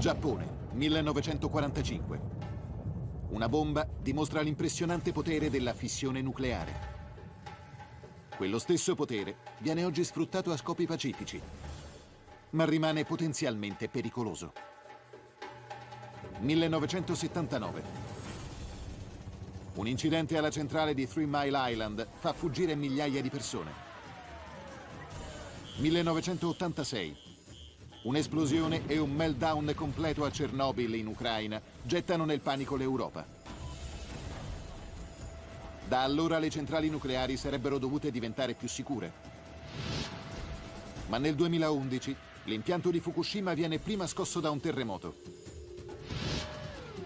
Giappone, 1945. Una bomba dimostra l'impressionante potere della fissione nucleare. Quello stesso potere viene oggi sfruttato a scopi pacifici, ma rimane potenzialmente pericoloso. 1979. Un incidente alla centrale di Three Mile Island fa fuggire migliaia di persone. 1986. Un'esplosione e un meltdown completo a Chernobyl in Ucraina gettano nel panico l'Europa. Da allora le centrali nucleari sarebbero dovute diventare più sicure. Ma nel 2011 l'impianto di Fukushima viene prima scosso da un terremoto,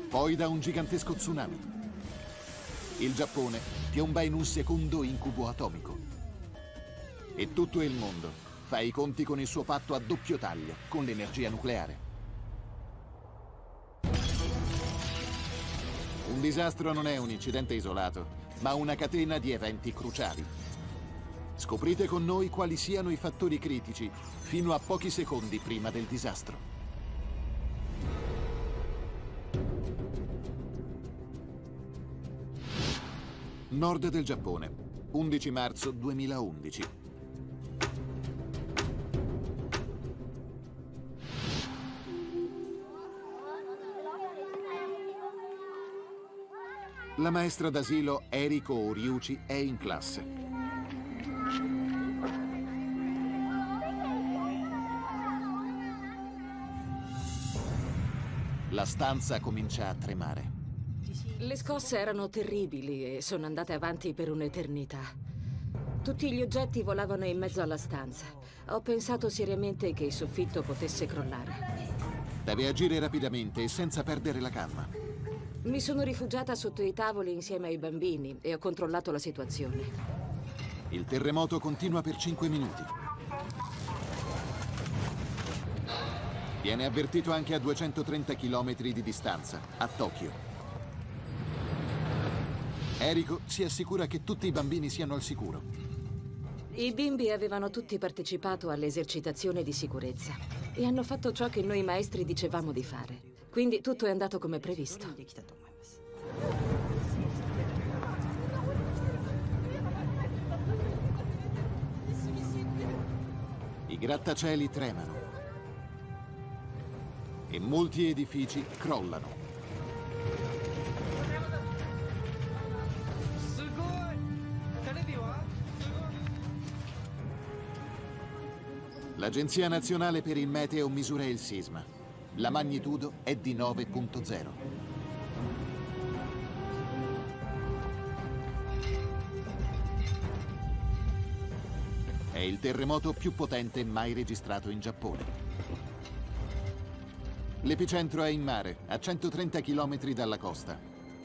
poi da un gigantesco tsunami. Il Giappone piomba in un secondo incubo atomico. E tutto il mondo fa i conti con il suo patto a doppio taglio con l'energia nucleare. Un disastro non è un incidente isolato, ma una catena di eventi cruciali. Scoprite con noi quali siano i fattori critici fino a pochi secondi prima del disastro. Nord del Giappone, 11 marzo 2011. La maestra d'asilo Eriko Oriuchi è in classe. La stanza comincia a tremare. Le scosse erano terribili e sono andate avanti per un'eternità. Tutti gli oggetti volavano in mezzo alla stanza. Ho pensato seriamente che il soffitto potesse crollare. Deve agire rapidamente e senza perdere la calma. Mi sono rifugiata sotto i tavoli insieme ai bambini e ho controllato la situazione. Il terremoto continua per 5 minuti. Viene avvertito anche a 230 km di distanza, a Tokyo. Eriko si assicura che tutti i bambini siano al sicuro. I bimbi avevano tutti partecipato all'esercitazione di sicurezza e hanno fatto ciò che noi maestri dicevamo di fare. Quindi tutto è andato come previsto. I grattacieli tremano e molti edifici crollano. L'Agenzia Nazionale per il Meteo misura il sisma. La magnitudo è di 9.0. È il terremoto più potente mai registrato in Giappone. L'epicentro è in mare, a 130 km dalla costa,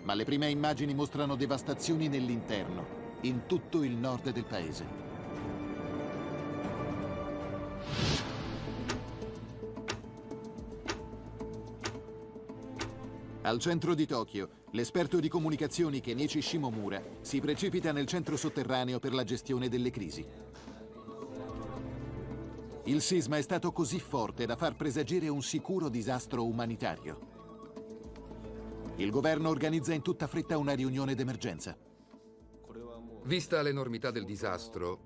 ma le prime immagini mostrano devastazioni nell'interno, in tutto il nord del paese. Al centro di Tokyo, l'esperto di comunicazioni Kenichi Shimomura si precipita nel centro sotterraneo per la gestione delle crisi. Il sisma è stato così forte da far presagire un sicuro disastro umanitario. Il governo organizza in tutta fretta una riunione d'emergenza. Vista l'enormità del disastro,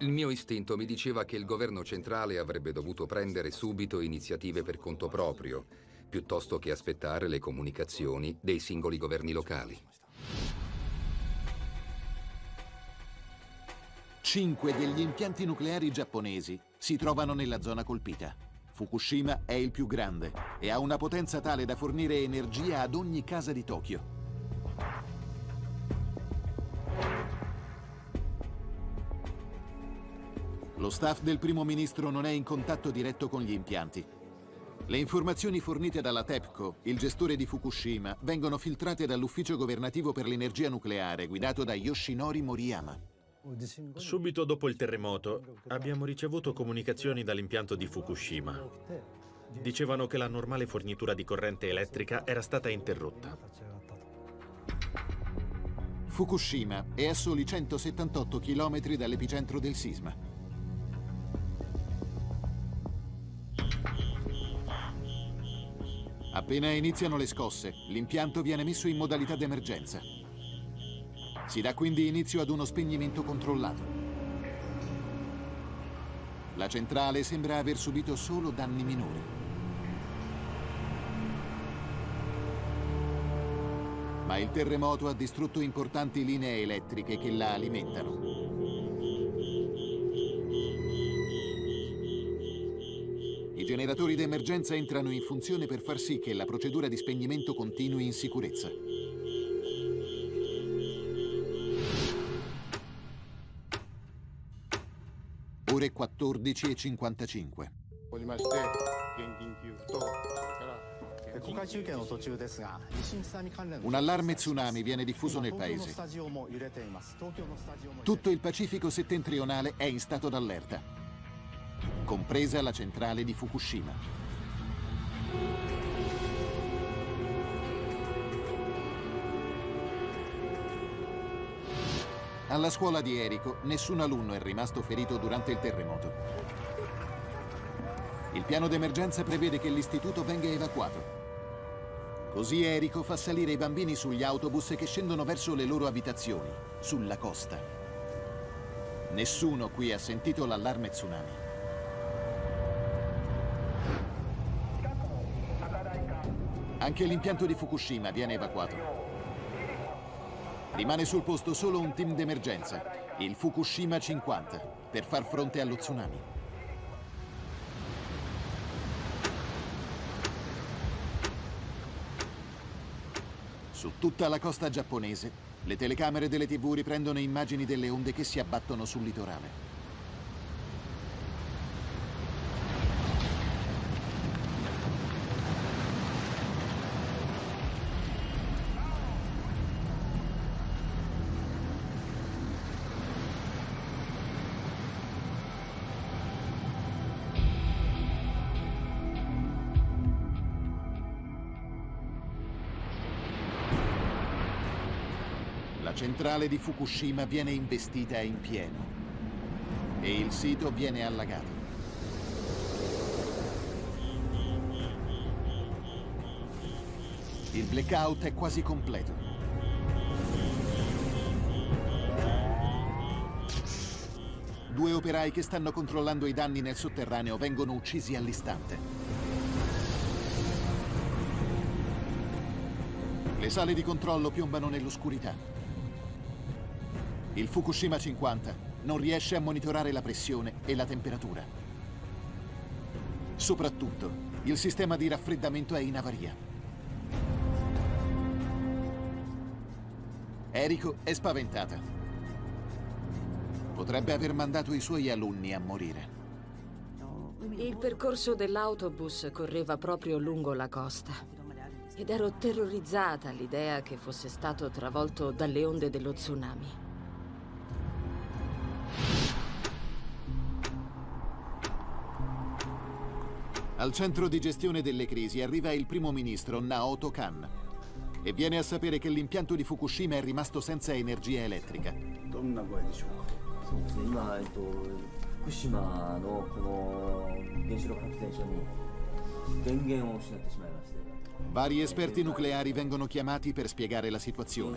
il mio istinto mi diceva che il governo centrale avrebbe dovuto prendere subito iniziative per conto proprio piuttosto che aspettare le comunicazioni dei singoli governi locali. Cinque degli impianti nucleari giapponesi si trovano nella zona colpita. Fukushima è il più grande e ha una potenza tale da fornire energia ad ogni casa di Tokyo. Lo staff del primo ministro non è in contatto diretto con gli impianti, le informazioni fornite dalla TEPCO, il gestore di Fukushima, vengono filtrate dall'Ufficio governativo per l'energia nucleare guidato da Yoshinori Moriyama. Subito dopo il terremoto abbiamo ricevuto comunicazioni dall'impianto di Fukushima. Dicevano che la normale fornitura di corrente elettrica era stata interrotta. Fukushima è a soli 178 km dall'epicentro del sisma. Appena iniziano le scosse, l'impianto viene messo in modalità d'emergenza. Si dà quindi inizio ad uno spegnimento controllato. La centrale sembra aver subito solo danni minori. Ma il terremoto ha distrutto importanti linee elettriche che la alimentano. generatori d'emergenza entrano in funzione per far sì che la procedura di spegnimento continui in sicurezza. Ore 14.55. un allarme tsunami viene diffuso nel paese. Tutto il Pacifico settentrionale è in stato d'allerta compresa la centrale di Fukushima. Alla scuola di Eriko nessun alunno è rimasto ferito durante il terremoto. Il piano d'emergenza prevede che l'istituto venga evacuato. Così Eriko fa salire i bambini sugli autobus che scendono verso le loro abitazioni, sulla costa. Nessuno qui ha sentito l'allarme tsunami. Anche l'impianto di Fukushima viene evacuato. Rimane sul posto solo un team d'emergenza, il Fukushima 50, per far fronte allo tsunami. Su tutta la costa giapponese, le telecamere delle tv riprendono immagini delle onde che si abbattono sul litorale. Centrale di Fukushima viene investita in pieno e il sito viene allagato. Il blackout è quasi completo. Due operai che stanno controllando i danni nel sotterraneo vengono uccisi all'istante. Le sale di controllo piombano nell'oscurità. Il Fukushima 50 non riesce a monitorare la pressione e la temperatura. Soprattutto, il sistema di raffreddamento è in avaria. Eriko è spaventata. Potrebbe aver mandato i suoi alunni a morire. Il percorso dell'autobus correva proprio lungo la costa. Ed ero terrorizzata all'idea che fosse stato travolto dalle onde dello tsunami. Al centro di gestione delle crisi arriva il primo ministro Naoto Kan e viene a sapere che l'impianto di Fukushima è rimasto senza energia elettrica. Vari esperti nucleari vengono chiamati per spiegare la situazione.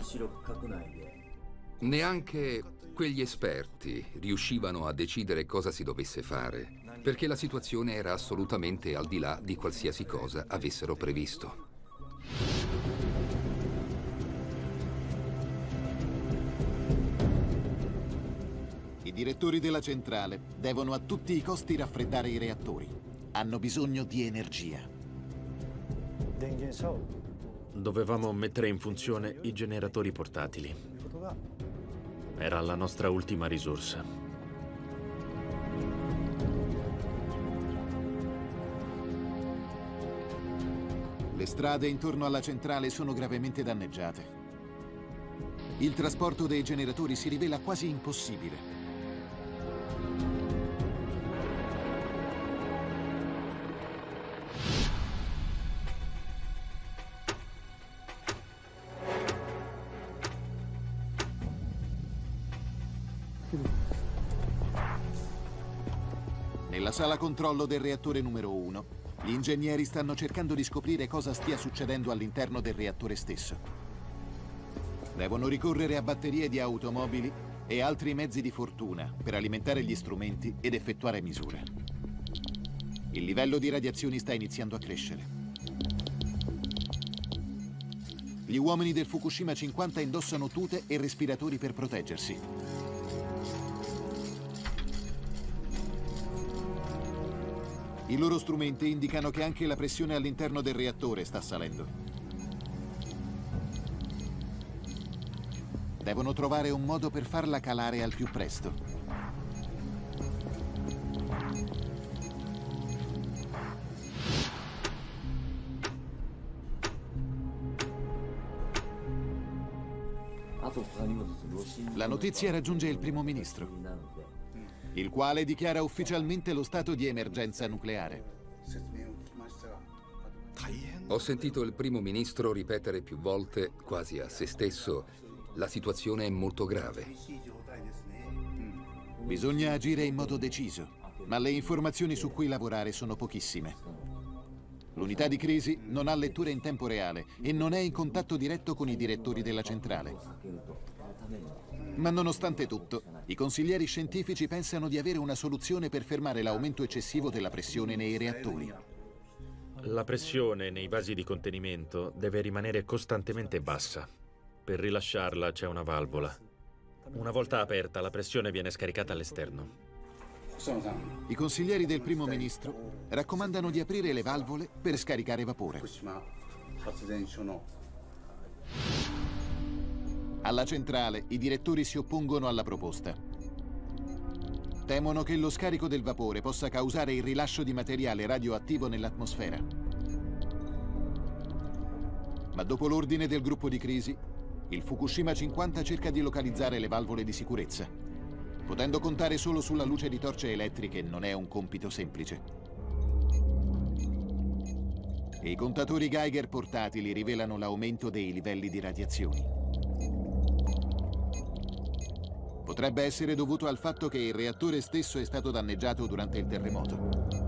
Neanche quegli esperti riuscivano a decidere cosa si dovesse fare perché la situazione era assolutamente al di là di qualsiasi cosa avessero previsto. I direttori della centrale devono a tutti i costi raffreddare i reattori. Hanno bisogno di energia. Dovevamo mettere in funzione i generatori portatili. Era la nostra ultima risorsa. Le strade intorno alla centrale sono gravemente danneggiate. Il trasporto dei generatori si rivela quasi impossibile. Nella sala controllo del reattore numero 1, gli ingegneri stanno cercando di scoprire cosa stia succedendo all'interno del reattore stesso. Devono ricorrere a batterie di automobili e altri mezzi di fortuna per alimentare gli strumenti ed effettuare misure. Il livello di radiazioni sta iniziando a crescere. Gli uomini del Fukushima 50 indossano tute e respiratori per proteggersi. I loro strumenti indicano che anche la pressione all'interno del reattore sta salendo. Devono trovare un modo per farla calare al più presto. La notizia raggiunge il primo ministro il quale dichiara ufficialmente lo stato di emergenza nucleare. Ho sentito il primo ministro ripetere più volte, quasi a se stesso, la situazione è molto grave. Bisogna agire in modo deciso, ma le informazioni su cui lavorare sono pochissime. L'unità di crisi non ha lettura in tempo reale e non è in contatto diretto con i direttori della centrale. Ma nonostante tutto, i consiglieri scientifici pensano di avere una soluzione per fermare l'aumento eccessivo della pressione nei reattori. La pressione nei vasi di contenimento deve rimanere costantemente bassa. Per rilasciarla c'è una valvola. Una volta aperta, la pressione viene scaricata all'esterno. I consiglieri del primo ministro raccomandano di aprire le valvole per scaricare vapore. Alla centrale i direttori si oppongono alla proposta. Temono che lo scarico del vapore possa causare il rilascio di materiale radioattivo nell'atmosfera. Ma dopo l'ordine del gruppo di crisi, il Fukushima 50 cerca di localizzare le valvole di sicurezza. Potendo contare solo sulla luce di torce elettriche non è un compito semplice. E i contatori Geiger portatili rivelano l'aumento dei livelli di radiazioni. Potrebbe essere dovuto al fatto che il reattore stesso è stato danneggiato durante il terremoto.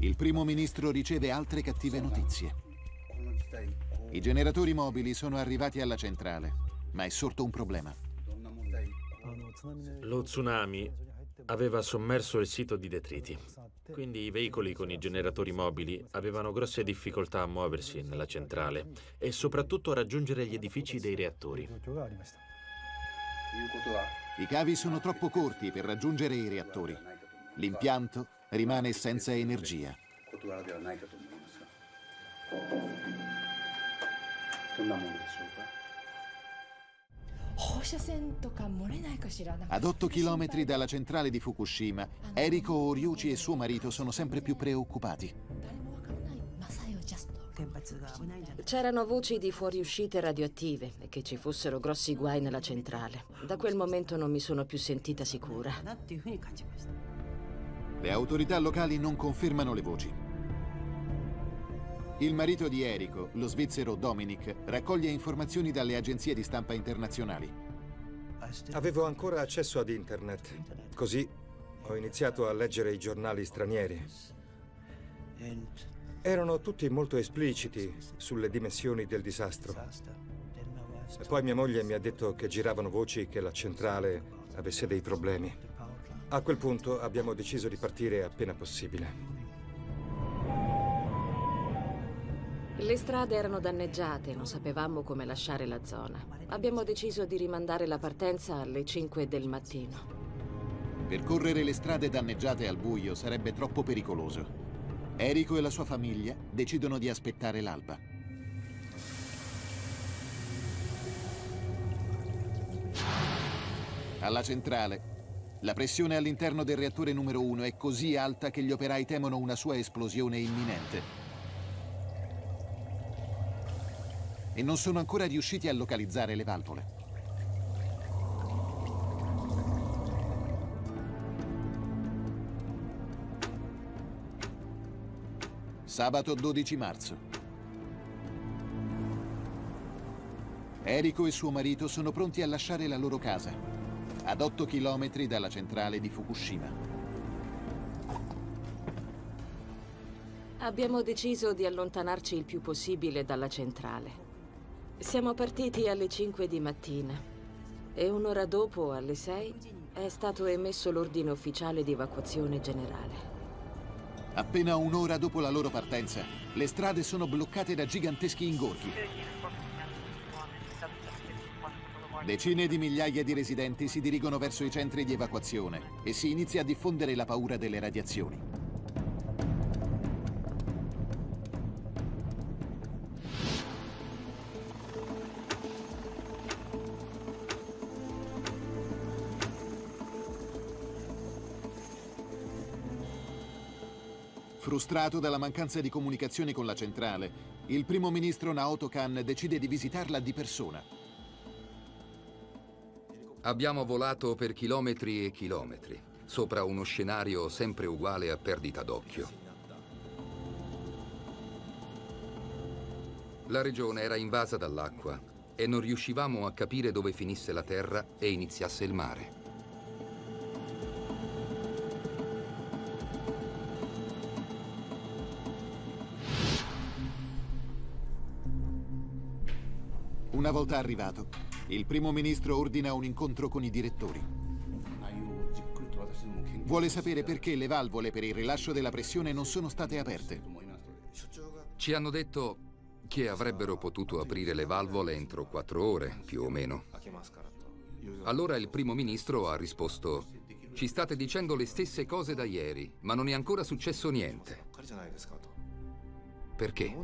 Il primo ministro riceve altre cattive notizie. I generatori mobili sono arrivati alla centrale, ma è sorto un problema. Lo tsunami aveva sommerso il sito di detriti. Quindi i veicoli con i generatori mobili avevano grosse difficoltà a muoversi nella centrale e soprattutto a raggiungere gli edifici dei reattori. I cavi sono troppo corti per raggiungere i reattori. L'impianto rimane senza energia. Ad 8 chilometri dalla centrale di Fukushima, Eriko Oriuchi e suo marito sono sempre più preoccupati. C'erano voci di fuoriuscite radioattive e che ci fossero grossi guai nella centrale. Da quel momento non mi sono più sentita sicura. Le autorità locali non confermano le voci. Il marito di Eriko, lo svizzero Dominic, raccoglie informazioni dalle agenzie di stampa internazionali. Avevo ancora accesso ad internet, così ho iniziato a leggere i giornali stranieri. Erano tutti molto espliciti sulle dimensioni del disastro. E poi mia moglie mi ha detto che giravano voci che la centrale avesse dei problemi. A quel punto abbiamo deciso di partire appena possibile. Le strade erano danneggiate, non sapevamo come lasciare la zona. Abbiamo deciso di rimandare la partenza alle 5 del mattino. Percorrere le strade danneggiate al buio sarebbe troppo pericoloso. Eriko e la sua famiglia decidono di aspettare l'alba. Alla centrale, la pressione all'interno del reattore numero 1 è così alta che gli operai temono una sua esplosione imminente. e non sono ancora riusciti a localizzare le valvole. Sabato 12 marzo. Eriko e suo marito sono pronti a lasciare la loro casa, ad 8 chilometri dalla centrale di Fukushima. Abbiamo deciso di allontanarci il più possibile dalla centrale. Siamo partiti alle 5 di mattina e un'ora dopo, alle 6, è stato emesso l'ordine ufficiale di evacuazione generale. Appena un'ora dopo la loro partenza, le strade sono bloccate da giganteschi ingorghi. Decine di migliaia di residenti si dirigono verso i centri di evacuazione e si inizia a diffondere la paura delle radiazioni. Frustrato dalla mancanza di comunicazioni con la centrale, il primo ministro Naoto Kan decide di visitarla di persona. Abbiamo volato per chilometri e chilometri, sopra uno scenario sempre uguale a perdita d'occhio. La regione era invasa dall'acqua e non riuscivamo a capire dove finisse la terra e iniziasse il mare. Una volta arrivato, il primo ministro ordina un incontro con i direttori. Vuole sapere perché le valvole per il rilascio della pressione non sono state aperte. Ci hanno detto che avrebbero potuto aprire le valvole entro quattro ore, più o meno. Allora il primo ministro ha risposto, ci state dicendo le stesse cose da ieri, ma non è ancora successo niente. Perché?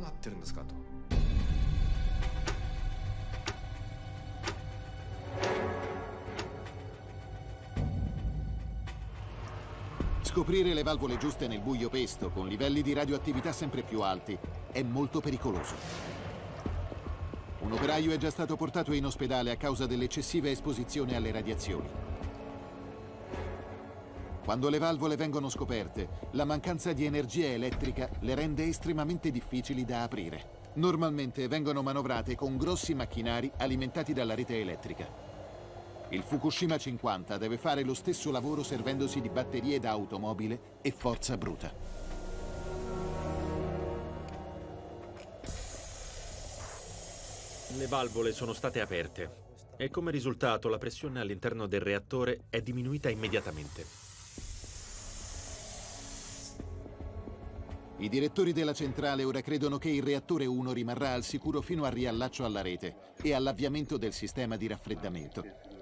Scoprire le valvole giuste nel buio pesto, con livelli di radioattività sempre più alti, è molto pericoloso. Un operaio è già stato portato in ospedale a causa dell'eccessiva esposizione alle radiazioni. Quando le valvole vengono scoperte, la mancanza di energia elettrica le rende estremamente difficili da aprire. Normalmente vengono manovrate con grossi macchinari alimentati dalla rete elettrica. Il Fukushima 50 deve fare lo stesso lavoro servendosi di batterie da automobile e forza bruta. Le valvole sono state aperte e come risultato la pressione all'interno del reattore è diminuita immediatamente. I direttori della centrale ora credono che il reattore 1 rimarrà al sicuro fino al riallaccio alla rete e all'avviamento del sistema di raffreddamento.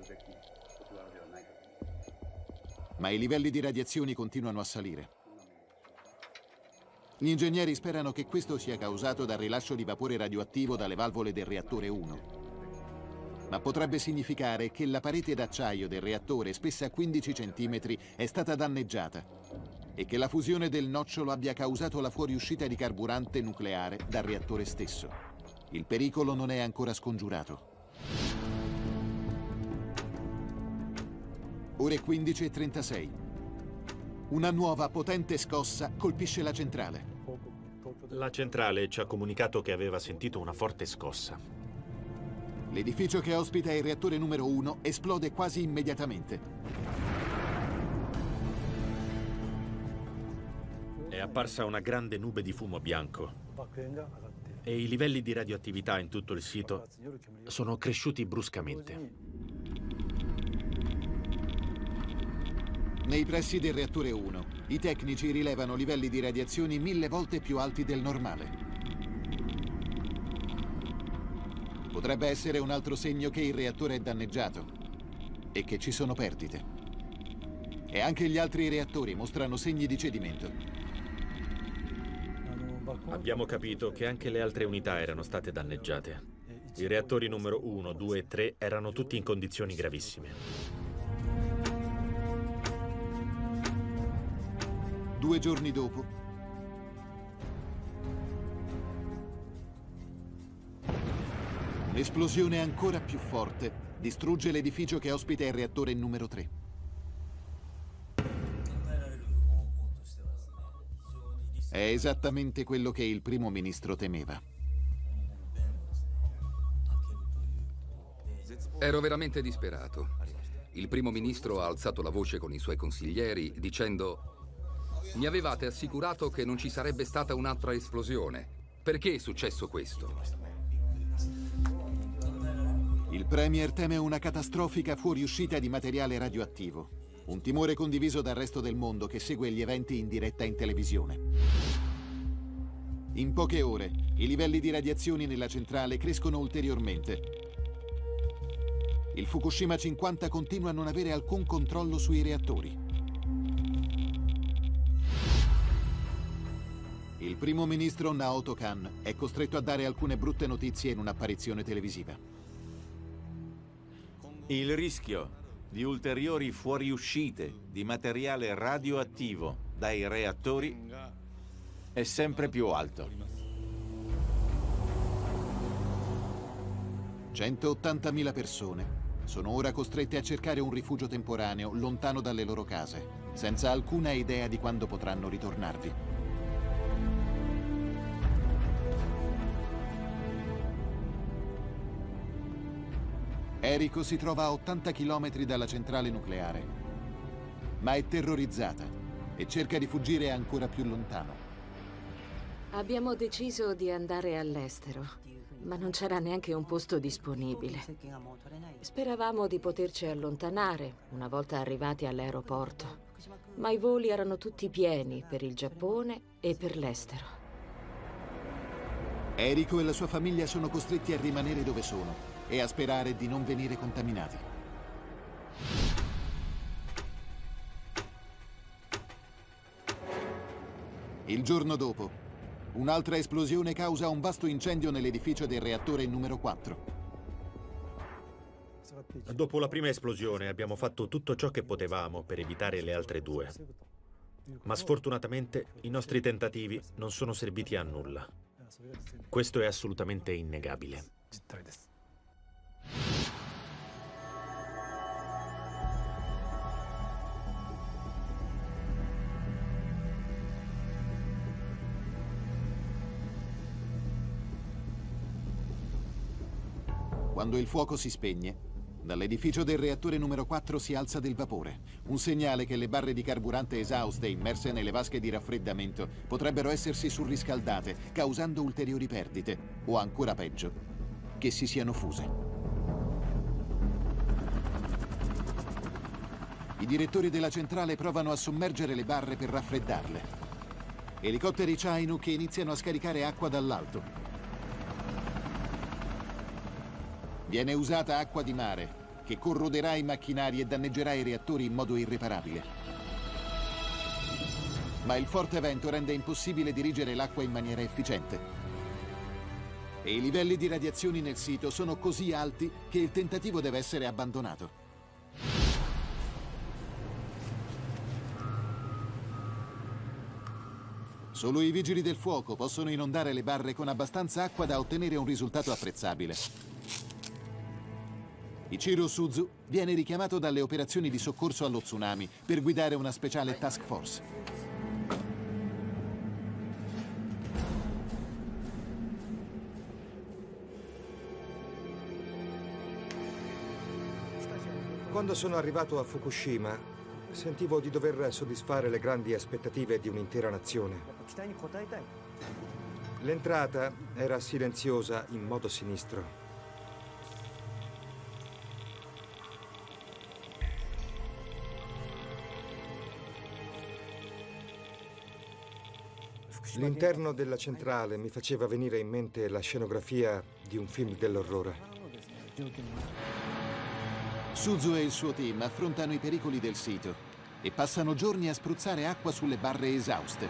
Ma i livelli di radiazioni continuano a salire. Gli ingegneri sperano che questo sia causato dal rilascio di vapore radioattivo dalle valvole del reattore 1. Ma potrebbe significare che la parete d'acciaio del reattore, spessa 15 cm, è stata danneggiata e che la fusione del nocciolo abbia causato la fuoriuscita di carburante nucleare dal reattore stesso. Il pericolo non è ancora scongiurato. Ore 15.36. Una nuova potente scossa colpisce la centrale. La centrale ci ha comunicato che aveva sentito una forte scossa. L'edificio che ospita il reattore numero 1 esplode quasi immediatamente. È apparsa una grande nube di fumo bianco e i livelli di radioattività in tutto il sito sono cresciuti bruscamente. Nei pressi del reattore 1, i tecnici rilevano livelli di radiazioni mille volte più alti del normale. Potrebbe essere un altro segno che il reattore è danneggiato e che ci sono perdite. E anche gli altri reattori mostrano segni di cedimento. Abbiamo capito che anche le altre unità erano state danneggiate. I reattori numero 1, 2 e 3 erano tutti in condizioni gravissime. Due giorni dopo, un'esplosione ancora più forte distrugge l'edificio che ospita il reattore numero 3. È esattamente quello che il primo ministro temeva. Ero veramente disperato. Il primo ministro ha alzato la voce con i suoi consiglieri dicendo mi avevate assicurato che non ci sarebbe stata un'altra esplosione. Perché è successo questo? Il Premier teme una catastrofica fuoriuscita di materiale radioattivo. Un timore condiviso dal resto del mondo che segue gli eventi in diretta in televisione. In poche ore, i livelli di radiazioni nella centrale crescono ulteriormente. Il Fukushima 50 continua a non avere alcun controllo sui reattori. Il primo ministro Naoto Kan è costretto a dare alcune brutte notizie in un'apparizione televisiva. Il rischio di ulteriori fuoriuscite di materiale radioattivo dai reattori è sempre più alto. 180.000 persone sono ora costrette a cercare un rifugio temporaneo lontano dalle loro case, senza alcuna idea di quando potranno ritornarvi. Eriko si trova a 80 km dalla centrale nucleare, ma è terrorizzata e cerca di fuggire ancora più lontano. Abbiamo deciso di andare all'estero, ma non c'era neanche un posto disponibile. Speravamo di poterci allontanare una volta arrivati all'aeroporto, ma i voli erano tutti pieni per il Giappone e per l'estero. Eriko e la sua famiglia sono costretti a rimanere dove sono e a sperare di non venire contaminati. Il giorno dopo, un'altra esplosione causa un vasto incendio nell'edificio del reattore numero 4. Dopo la prima esplosione abbiamo fatto tutto ciò che potevamo per evitare le altre due. Ma sfortunatamente i nostri tentativi non sono serviti a nulla. Questo è assolutamente innegabile. Quando il fuoco si spegne, dall'edificio del reattore numero 4 si alza del vapore, un segnale che le barre di carburante esauste immerse nelle vasche di raffreddamento potrebbero essersi surriscaldate, causando ulteriori perdite, o ancora peggio, che si siano fuse. I direttori della centrale provano a sommergere le barre per raffreddarle. Elicotteri Chinook che iniziano a scaricare acqua dall'alto. Viene usata acqua di mare, che corroderà i macchinari e danneggerà i reattori in modo irreparabile. Ma il forte vento rende impossibile dirigere l'acqua in maniera efficiente. E i livelli di radiazioni nel sito sono così alti che il tentativo deve essere abbandonato. Solo i vigili del fuoco possono inondare le barre con abbastanza acqua da ottenere un risultato apprezzabile. Ichiro Suzu viene richiamato dalle operazioni di soccorso allo tsunami per guidare una speciale task force. Quando sono arrivato a Fukushima, Sentivo di dover soddisfare le grandi aspettative di un'intera nazione. L'entrata era silenziosa in modo sinistro. L'interno della centrale mi faceva venire in mente la scenografia di un film dell'orrore. Suzu e il suo team affrontano i pericoli del sito e passano giorni a spruzzare acqua sulle barre esauste.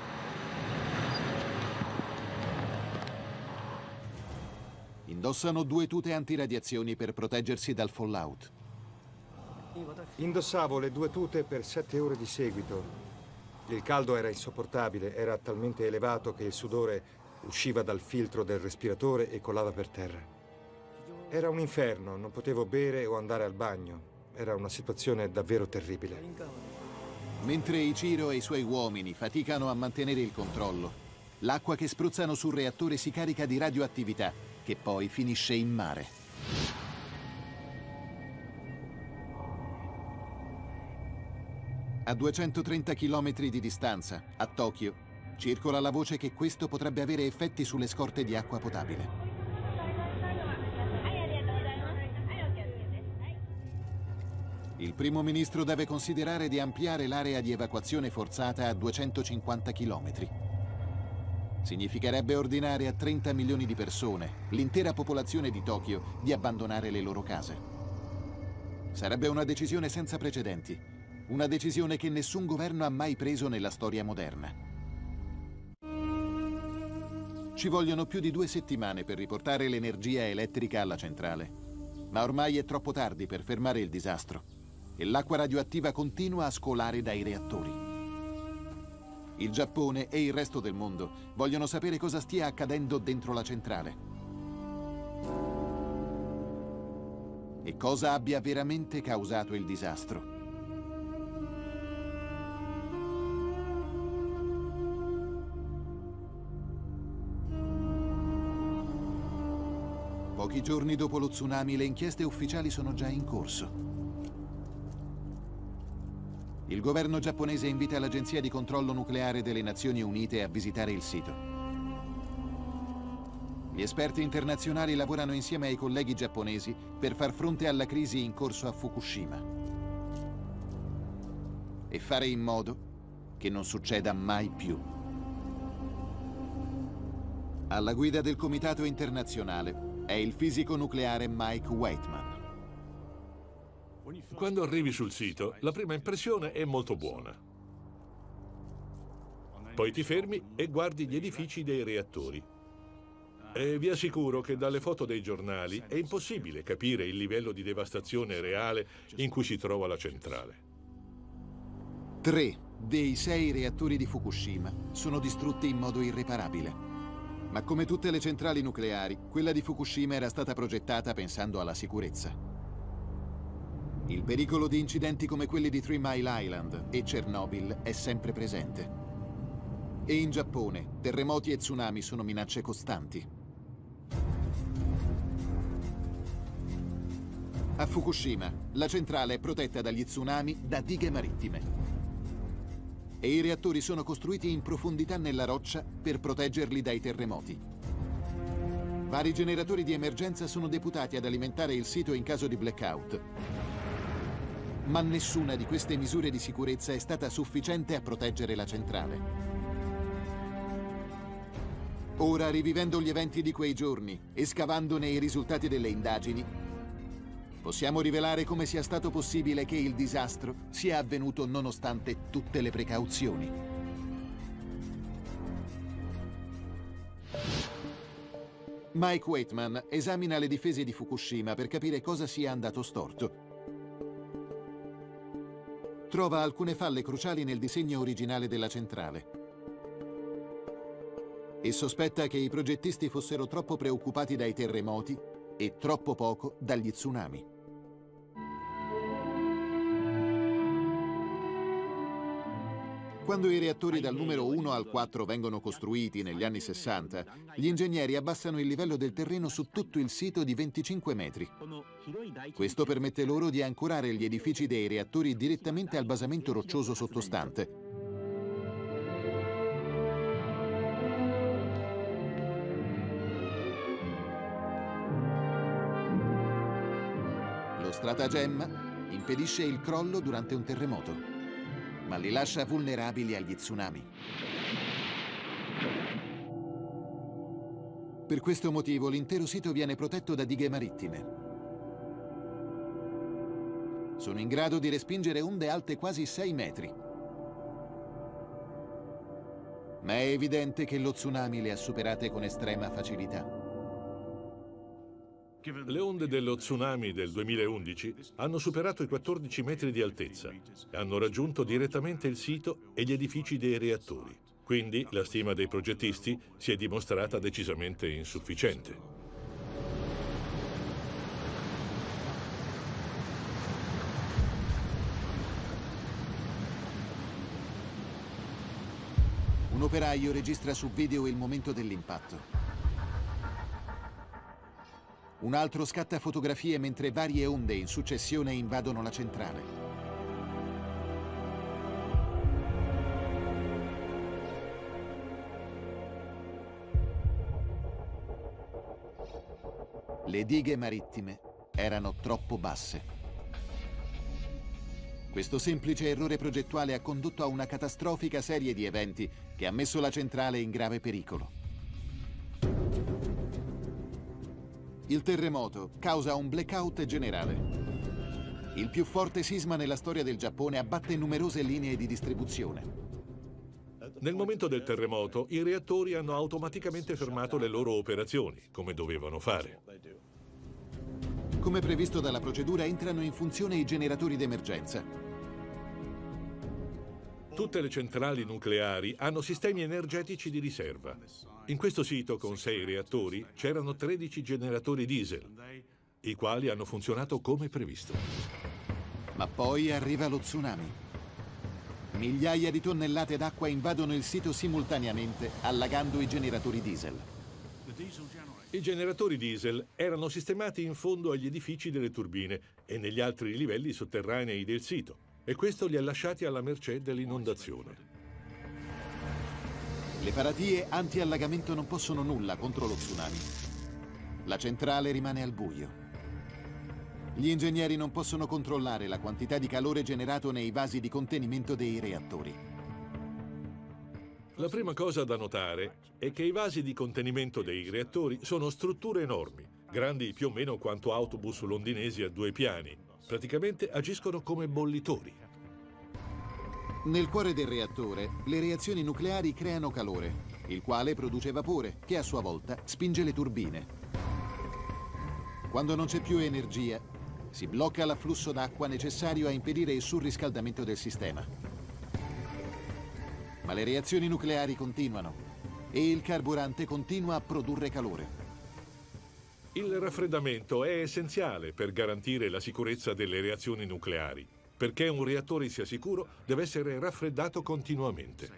Indossano due tute antiradiazioni per proteggersi dal fallout. Indossavo le due tute per sette ore di seguito. Il caldo era insopportabile, era talmente elevato che il sudore usciva dal filtro del respiratore e colava per terra. Era un inferno, non potevo bere o andare al bagno. Era una situazione davvero terribile. Mentre Ichiro e i suoi uomini faticano a mantenere il controllo, l'acqua che spruzzano sul reattore si carica di radioattività, che poi finisce in mare. A 230 km di distanza, a Tokyo, circola la voce che questo potrebbe avere effetti sulle scorte di acqua potabile. Il primo ministro deve considerare di ampliare l'area di evacuazione forzata a 250 km. Significherebbe ordinare a 30 milioni di persone, l'intera popolazione di Tokyo, di abbandonare le loro case. Sarebbe una decisione senza precedenti, una decisione che nessun governo ha mai preso nella storia moderna. Ci vogliono più di due settimane per riportare l'energia elettrica alla centrale, ma ormai è troppo tardi per fermare il disastro e l'acqua radioattiva continua a scolare dai reattori. Il Giappone e il resto del mondo vogliono sapere cosa stia accadendo dentro la centrale. E cosa abbia veramente causato il disastro. Pochi giorni dopo lo tsunami le inchieste ufficiali sono già in corso. Il governo giapponese invita l'Agenzia di controllo nucleare delle Nazioni Unite a visitare il sito. Gli esperti internazionali lavorano insieme ai colleghi giapponesi per far fronte alla crisi in corso a Fukushima e fare in modo che non succeda mai più. Alla guida del comitato internazionale è il fisico nucleare Mike Whiteman. Quando arrivi sul sito, la prima impressione è molto buona. Poi ti fermi e guardi gli edifici dei reattori. E vi assicuro che dalle foto dei giornali è impossibile capire il livello di devastazione reale in cui si trova la centrale. Tre dei sei reattori di Fukushima sono distrutti in modo irreparabile. Ma come tutte le centrali nucleari, quella di Fukushima era stata progettata pensando alla sicurezza. Il pericolo di incidenti come quelli di Three Mile Island e Chernobyl è sempre presente. E in Giappone, terremoti e tsunami sono minacce costanti. A Fukushima, la centrale è protetta dagli tsunami da dighe marittime. E i reattori sono costruiti in profondità nella roccia per proteggerli dai terremoti. Vari generatori di emergenza sono deputati ad alimentare il sito in caso di blackout ma nessuna di queste misure di sicurezza è stata sufficiente a proteggere la centrale. Ora, rivivendo gli eventi di quei giorni e scavandone i risultati delle indagini, possiamo rivelare come sia stato possibile che il disastro sia avvenuto nonostante tutte le precauzioni. Mike Waitman esamina le difese di Fukushima per capire cosa sia andato storto trova alcune falle cruciali nel disegno originale della centrale e sospetta che i progettisti fossero troppo preoccupati dai terremoti e troppo poco dagli tsunami. Quando i reattori dal numero 1 al 4 vengono costruiti negli anni 60, gli ingegneri abbassano il livello del terreno su tutto il sito di 25 metri. Questo permette loro di ancorare gli edifici dei reattori direttamente al basamento roccioso sottostante. Lo stratagemma impedisce il crollo durante un terremoto ma li lascia vulnerabili agli tsunami. Per questo motivo l'intero sito viene protetto da dighe marittime. Sono in grado di respingere onde alte quasi 6 metri. Ma è evidente che lo tsunami le ha superate con estrema facilità. Le onde dello tsunami del 2011 hanno superato i 14 metri di altezza e hanno raggiunto direttamente il sito e gli edifici dei reattori. Quindi la stima dei progettisti si è dimostrata decisamente insufficiente. Un operaio registra su video il momento dell'impatto. Un altro scatta fotografie mentre varie onde in successione invadono la centrale. Le dighe marittime erano troppo basse. Questo semplice errore progettuale ha condotto a una catastrofica serie di eventi che ha messo la centrale in grave pericolo. Il terremoto causa un blackout generale. Il più forte sisma nella storia del Giappone abbatte numerose linee di distribuzione. Nel momento del terremoto, i reattori hanno automaticamente fermato le loro operazioni, come dovevano fare. Come previsto dalla procedura, entrano in funzione i generatori d'emergenza. Tutte le centrali nucleari hanno sistemi energetici di riserva. In questo sito, con sei reattori, c'erano 13 generatori diesel, i quali hanno funzionato come previsto. Ma poi arriva lo tsunami. Migliaia di tonnellate d'acqua invadono il sito simultaneamente, allagando i generatori diesel. I generatori diesel erano sistemati in fondo agli edifici delle turbine e negli altri livelli sotterranei del sito, e questo li ha lasciati alla mercé dell'inondazione. Le paratie anti-allagamento non possono nulla contro lo tsunami. La centrale rimane al buio. Gli ingegneri non possono controllare la quantità di calore generato nei vasi di contenimento dei reattori. La prima cosa da notare è che i vasi di contenimento dei reattori sono strutture enormi, grandi più o meno quanto autobus londinesi a due piani. Praticamente agiscono come bollitori. Nel cuore del reattore, le reazioni nucleari creano calore, il quale produce vapore, che a sua volta spinge le turbine. Quando non c'è più energia, si blocca l'afflusso d'acqua necessario a impedire il surriscaldamento del sistema. Ma le reazioni nucleari continuano e il carburante continua a produrre calore. Il raffreddamento è essenziale per garantire la sicurezza delle reazioni nucleari. Perché un reattore sia sicuro, deve essere raffreddato continuamente.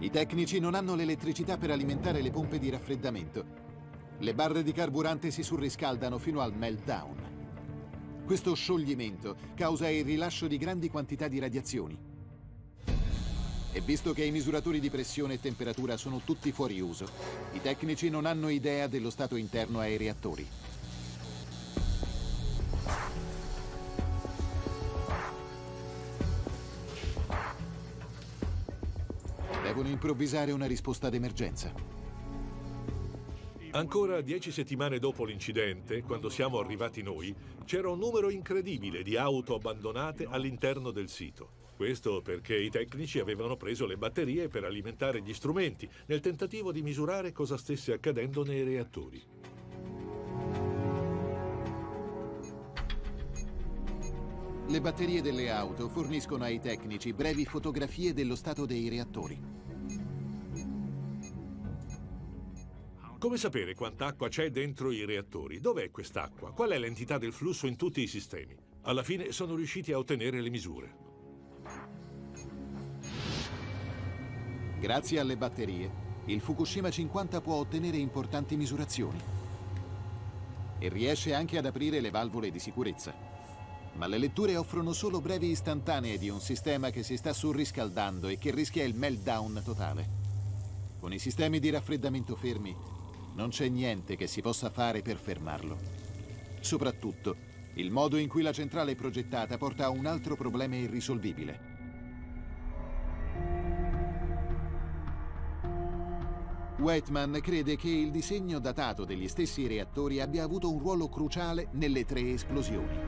I tecnici non hanno l'elettricità per alimentare le pompe di raffreddamento. Le barre di carburante si surriscaldano fino al meltdown. Questo scioglimento causa il rilascio di grandi quantità di radiazioni. E visto che i misuratori di pressione e temperatura sono tutti fuori uso, i tecnici non hanno idea dello stato interno ai reattori. Devono improvvisare una risposta d'emergenza. Ancora dieci settimane dopo l'incidente, quando siamo arrivati noi, c'era un numero incredibile di auto abbandonate all'interno del sito. Questo perché i tecnici avevano preso le batterie per alimentare gli strumenti, nel tentativo di misurare cosa stesse accadendo nei reattori. Le batterie delle auto forniscono ai tecnici brevi fotografie dello stato dei reattori. Come sapere quanta acqua c'è dentro i reattori? Dov'è quest'acqua? Qual è l'entità del flusso in tutti i sistemi? Alla fine sono riusciti a ottenere le misure. Grazie alle batterie, il Fukushima 50 può ottenere importanti misurazioni. E riesce anche ad aprire le valvole di sicurezza. Ma le letture offrono solo brevi istantanee di un sistema che si sta surriscaldando e che rischia il meltdown totale. Con i sistemi di raffreddamento fermi, non c'è niente che si possa fare per fermarlo. Soprattutto, il modo in cui la centrale è progettata porta a un altro problema irrisolvibile. Whiteman crede che il disegno datato degli stessi reattori abbia avuto un ruolo cruciale nelle tre esplosioni.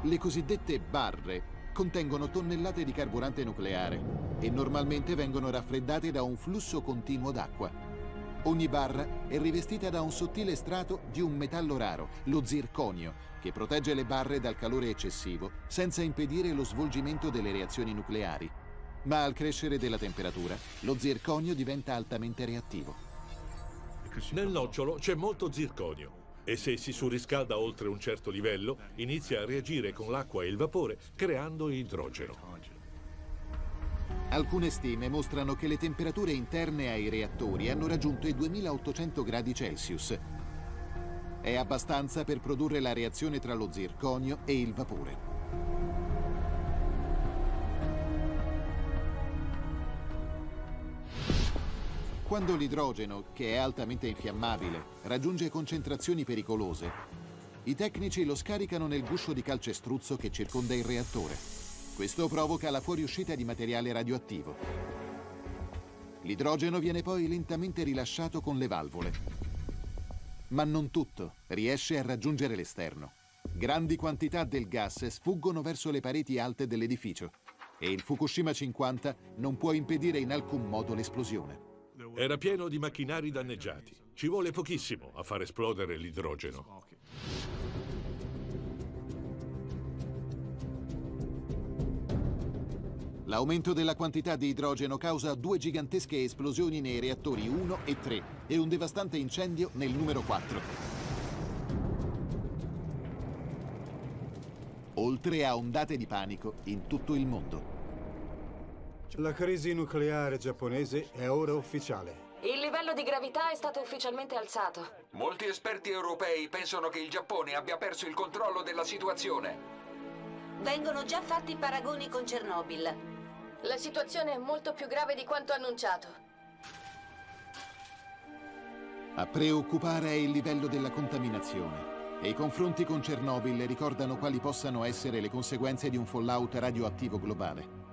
Le cosiddette barre contengono tonnellate di carburante nucleare e normalmente vengono raffreddate da un flusso continuo d'acqua. Ogni barra è rivestita da un sottile strato di un metallo raro, lo zirconio, che protegge le barre dal calore eccessivo senza impedire lo svolgimento delle reazioni nucleari. Ma al crescere della temperatura, lo zirconio diventa altamente reattivo. Nel nocciolo c'è molto zirconio e se si surriscalda oltre un certo livello inizia a reagire con l'acqua e il vapore creando idrogeno. Alcune stime mostrano che le temperature interne ai reattori hanno raggiunto i 2800 gradi Celsius. È abbastanza per produrre la reazione tra lo zirconio e il vapore. Quando l'idrogeno, che è altamente infiammabile, raggiunge concentrazioni pericolose, i tecnici lo scaricano nel guscio di calcestruzzo che circonda il reattore. Questo provoca la fuoriuscita di materiale radioattivo. L'idrogeno viene poi lentamente rilasciato con le valvole. Ma non tutto riesce a raggiungere l'esterno. Grandi quantità del gas sfuggono verso le pareti alte dell'edificio e il Fukushima 50 non può impedire in alcun modo l'esplosione. Era pieno di macchinari danneggiati. Ci vuole pochissimo a far esplodere l'idrogeno. L'aumento della quantità di idrogeno causa due gigantesche esplosioni nei reattori 1 e 3 e un devastante incendio nel numero 4. Oltre a ondate di panico in tutto il mondo. La crisi nucleare giapponese è ora ufficiale. Il livello di gravità è stato ufficialmente alzato. Molti esperti europei pensano che il Giappone abbia perso il controllo della situazione. Vengono già fatti paragoni con Chernobyl. La situazione è molto più grave di quanto annunciato. A preoccupare è il livello della contaminazione e i confronti con Chernobyl ricordano quali possano essere le conseguenze di un fallout radioattivo globale.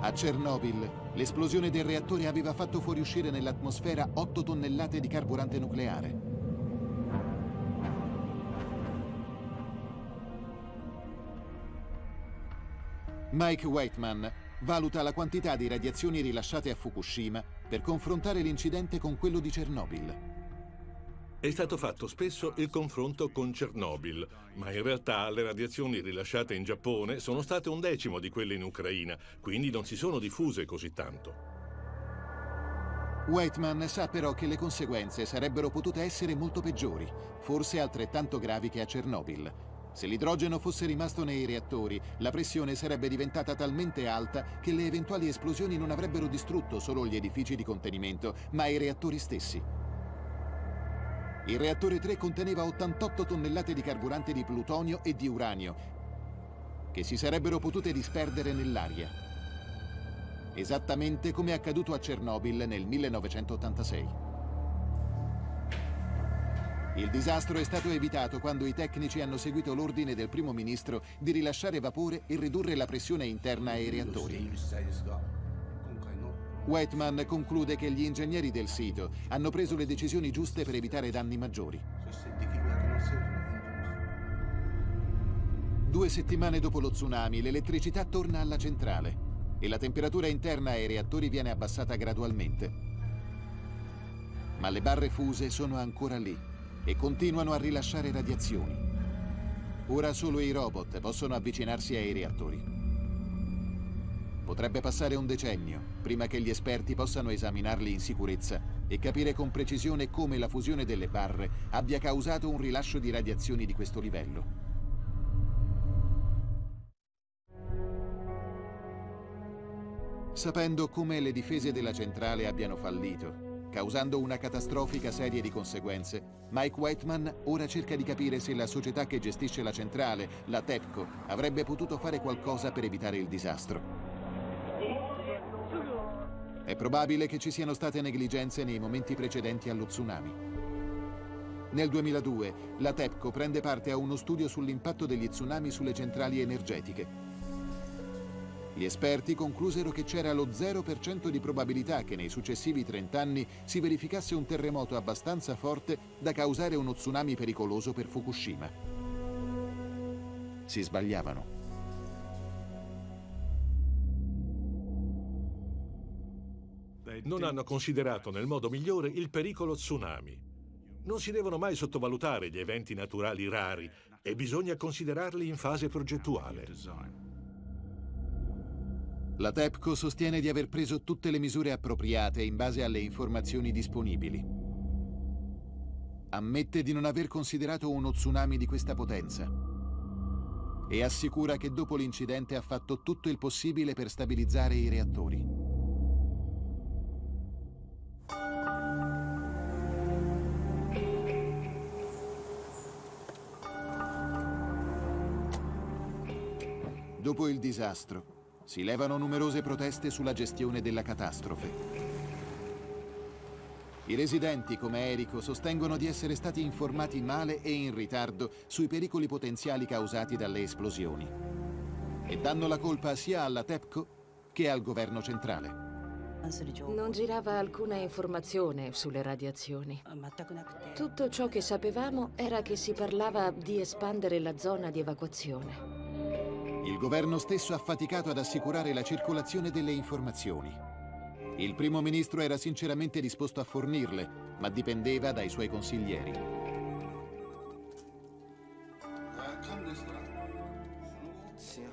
A Chernobyl, l'esplosione del reattore aveva fatto fuoriuscire nell'atmosfera 8 tonnellate di carburante nucleare. Mike Whiteman valuta la quantità di radiazioni rilasciate a Fukushima per confrontare l'incidente con quello di Chernobyl. È stato fatto spesso il confronto con Chernobyl, ma in realtà le radiazioni rilasciate in Giappone sono state un decimo di quelle in Ucraina, quindi non si sono diffuse così tanto. Whiteman sa però che le conseguenze sarebbero potute essere molto peggiori, forse altrettanto gravi che a Chernobyl. Se l'idrogeno fosse rimasto nei reattori, la pressione sarebbe diventata talmente alta che le eventuali esplosioni non avrebbero distrutto solo gli edifici di contenimento, ma i reattori stessi. Il reattore 3 conteneva 88 tonnellate di carburante di plutonio e di uranio, che si sarebbero potute disperdere nell'aria. Esattamente come è accaduto a Chernobyl nel 1986. Il disastro è stato evitato quando i tecnici hanno seguito l'ordine del primo ministro di rilasciare vapore e ridurre la pressione interna ai reattori. Whiteman conclude che gli ingegneri del sito hanno preso le decisioni giuste per evitare danni maggiori. Due settimane dopo lo tsunami, l'elettricità torna alla centrale e la temperatura interna ai reattori viene abbassata gradualmente. Ma le barre fuse sono ancora lì e continuano a rilasciare radiazioni. Ora solo i robot possono avvicinarsi ai reattori. Potrebbe passare un decennio prima che gli esperti possano esaminarli in sicurezza e capire con precisione come la fusione delle barre abbia causato un rilascio di radiazioni di questo livello. Sapendo come le difese della centrale abbiano fallito, causando una catastrofica serie di conseguenze, Mike Whiteman ora cerca di capire se la società che gestisce la centrale, la TEPCO, avrebbe potuto fare qualcosa per evitare il disastro. È probabile che ci siano state negligenze nei momenti precedenti allo tsunami. Nel 2002 la TEPCO prende parte a uno studio sull'impatto degli tsunami sulle centrali energetiche. Gli esperti conclusero che c'era lo 0% di probabilità che nei successivi 30 anni si verificasse un terremoto abbastanza forte da causare uno tsunami pericoloso per Fukushima. Si sbagliavano. non hanno considerato nel modo migliore il pericolo tsunami. Non si devono mai sottovalutare gli eventi naturali rari e bisogna considerarli in fase progettuale. La TEPCO sostiene di aver preso tutte le misure appropriate in base alle informazioni disponibili. Ammette di non aver considerato uno tsunami di questa potenza e assicura che dopo l'incidente ha fatto tutto il possibile per stabilizzare i reattori. Dopo il disastro, Si levano numerose proteste sulla gestione della catastrofe. I residenti, come Erico, sostengono di essere stati informati male e in ritardo sui pericoli potenziali causati dalle esplosioni e danno la colpa sia alla TEPCO che al governo centrale. Non girava alcuna informazione sulle radiazioni. Tutto ciò che sapevamo era che si parlava di espandere la zona di evacuazione. Il governo stesso ha faticato ad assicurare la circolazione delle informazioni. Il primo ministro era sinceramente disposto a fornirle, ma dipendeva dai suoi consiglieri.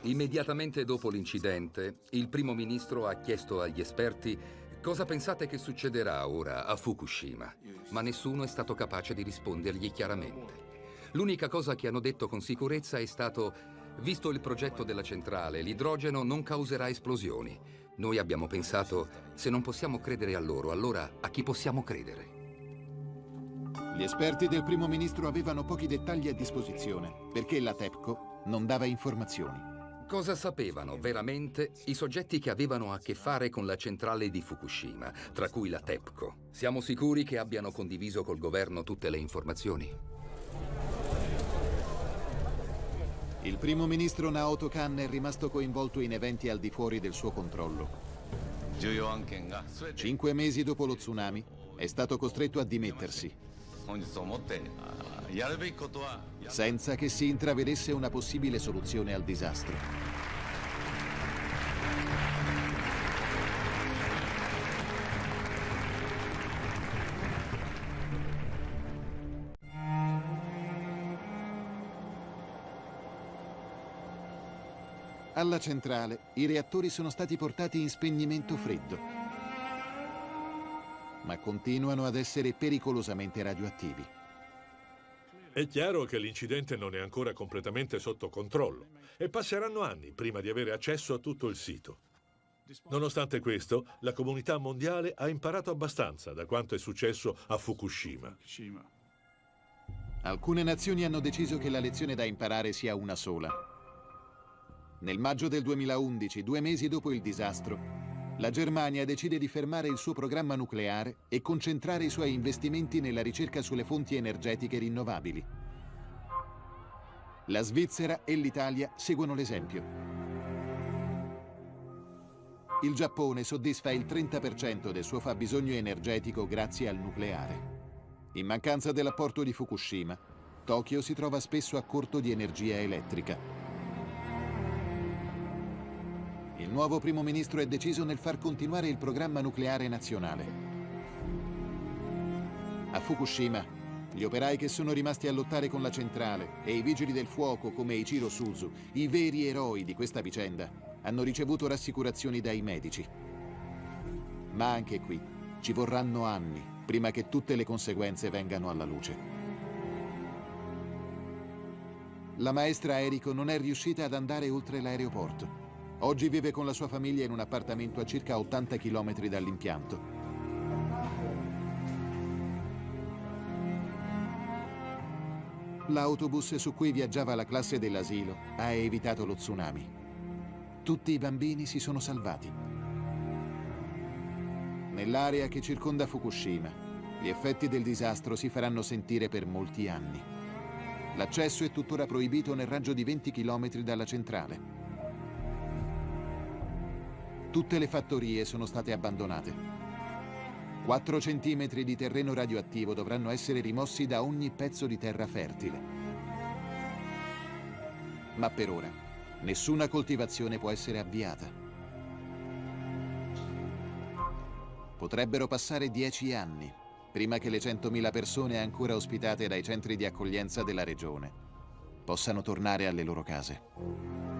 Immediatamente dopo l'incidente, il primo ministro ha chiesto agli esperti cosa pensate che succederà ora a Fukushima, ma nessuno è stato capace di rispondergli chiaramente. L'unica cosa che hanno detto con sicurezza è stato, visto il progetto della centrale, l'idrogeno non causerà esplosioni. Noi abbiamo pensato, se non possiamo credere a loro, allora a chi possiamo credere? Gli esperti del primo ministro avevano pochi dettagli a disposizione, perché la TEPCO non dava informazioni. Cosa sapevano veramente i soggetti che avevano a che fare con la centrale di Fukushima, tra cui la TEPCO? Siamo sicuri che abbiano condiviso col governo tutte le informazioni? Il primo ministro Naoto Kan è rimasto coinvolto in eventi al di fuori del suo controllo. Cinque mesi dopo lo tsunami è stato costretto a dimettersi, senza che si intravedesse una possibile soluzione al disastro. Alla centrale i reattori sono stati portati in spegnimento freddo, ma continuano ad essere pericolosamente radioattivi. È chiaro che l'incidente non è ancora completamente sotto controllo e passeranno anni prima di avere accesso a tutto il sito. Nonostante questo, la comunità mondiale ha imparato abbastanza da quanto è successo a Fukushima. Alcune nazioni hanno deciso che la lezione da imparare sia una sola. Nel maggio del 2011, due mesi dopo il disastro, la Germania decide di fermare il suo programma nucleare e concentrare i suoi investimenti nella ricerca sulle fonti energetiche rinnovabili. La Svizzera e l'Italia seguono l'esempio. Il Giappone soddisfa il 30% del suo fabbisogno energetico grazie al nucleare. In mancanza dell'apporto di Fukushima, Tokyo si trova spesso a corto di energia elettrica. Il nuovo primo ministro è deciso nel far continuare il programma nucleare nazionale. A Fukushima, gli operai che sono rimasti a lottare con la centrale e i vigili del fuoco come Ichiro Suzu, i veri eroi di questa vicenda, hanno ricevuto rassicurazioni dai medici. Ma anche qui ci vorranno anni prima che tutte le conseguenze vengano alla luce. La maestra Eriko non è riuscita ad andare oltre l'aeroporto. Oggi vive con la sua famiglia in un appartamento a circa 80 km dall'impianto. L'autobus su cui viaggiava la classe dell'asilo ha evitato lo tsunami. Tutti i bambini si sono salvati. Nell'area che circonda Fukushima, gli effetti del disastro si faranno sentire per molti anni. L'accesso è tuttora proibito nel raggio di 20 km dalla centrale. Tutte le fattorie sono state abbandonate. 4 centimetri di terreno radioattivo dovranno essere rimossi da ogni pezzo di terra fertile. Ma per ora, nessuna coltivazione può essere avviata. Potrebbero passare 10 anni prima che le 100.000 persone ancora ospitate dai centri di accoglienza della regione possano tornare alle loro case.